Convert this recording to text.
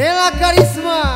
Stella caríssima!